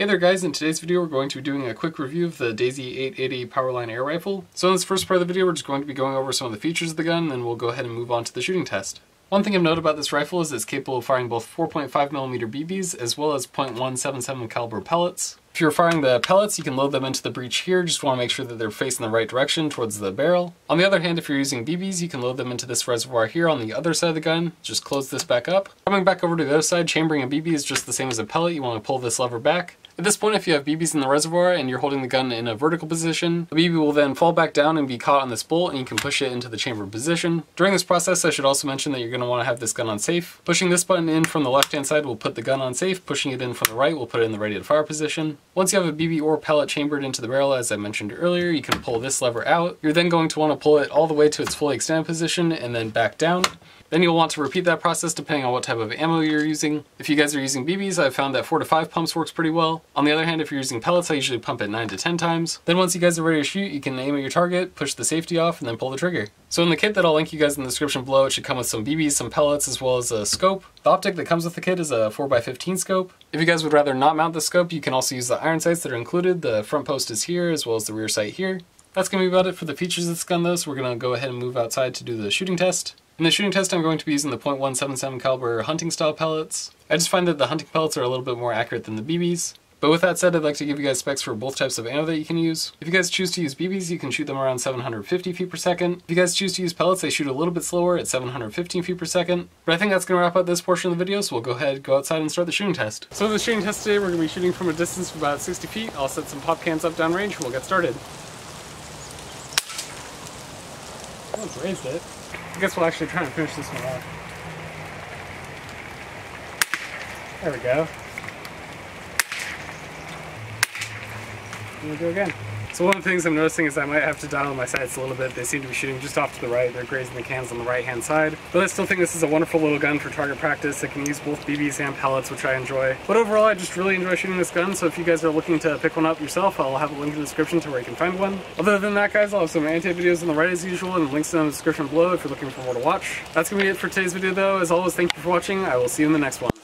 Hey there guys, in today's video we're going to be doing a quick review of the Daisy 880 Powerline Air Rifle. So in this first part of the video we're just going to be going over some of the features of the gun, and then we'll go ahead and move on to the shooting test. One thing of note about this rifle is it's capable of firing both 4.5mm BBs as well as .177 caliber pellets. If you're firing the pellets, you can load them into the breech here, just want to make sure that they're facing the right direction towards the barrel. On the other hand, if you're using BBs, you can load them into this reservoir here on the other side of the gun. Just close this back up. Coming back over to the other side, chambering a BB is just the same as a pellet. You want to pull this lever back. At this point, if you have BBs in the reservoir and you're holding the gun in a vertical position, the BB will then fall back down and be caught on this bolt and you can push it into the chamber position. During this process, I should also mention that you're going to want to have this gun on safe. Pushing this button in from the left-hand side will put the gun on safe. Pushing it in from the right will put it in the ready to fire position. Once you have a BB or pellet chambered into the barrel, as I mentioned earlier, you can pull this lever out. You're then going to want to pull it all the way to its fully extended position and then back down. Then you'll want to repeat that process depending on what type of ammo you're using. If you guys are using BBs, I've found that 4 to 5 pumps works pretty well. On the other hand, if you're using pellets, I usually pump it 9 to 10 times. Then once you guys are ready to shoot, you can aim at your target, push the safety off, and then pull the trigger. So in the kit that I'll link you guys in the description below, it should come with some BBs, some pellets, as well as a scope. The optic that comes with the kit is a 4x15 scope. If you guys would rather not mount the scope, you can also use the iron sights that are included. The front post is here, as well as the rear sight here. That's going to be about it for the features of this gun though, so we're going to go ahead and move outside to do the shooting test. In the shooting test I'm going to be using the .177 caliber hunting style pellets. I just find that the hunting pellets are a little bit more accurate than the BBs. But with that said, I'd like to give you guys specs for both types of ammo that you can use. If you guys choose to use BBs, you can shoot them around 750 feet per second. If you guys choose to use pellets, they shoot a little bit slower at 715 feet per second. But I think that's going to wrap up this portion of the video, so we'll go ahead, go outside and start the shooting test. So the shooting test today, we're going to be shooting from a distance of about 60 feet. I'll set some pop cans up downrange and we'll get started. Raised it. I guess we'll actually try and finish this one off. There we go. We'll do again. So one of the things I'm noticing is I might have to dial my sights a little bit. They seem to be shooting just off to the right. They're grazing the cans on the right hand side. But I still think this is a wonderful little gun for target practice. It can use both BBs and pellets, which I enjoy. But overall, I just really enjoy shooting this gun. So if you guys are looking to pick one up yourself, I'll have a link in the description to where you can find one. Other than that, guys, I'll have some anti videos on the right as usual and links in the description below if you're looking for more to watch. That's gonna be it for today's video though. As always, thank you for watching. I will see you in the next one.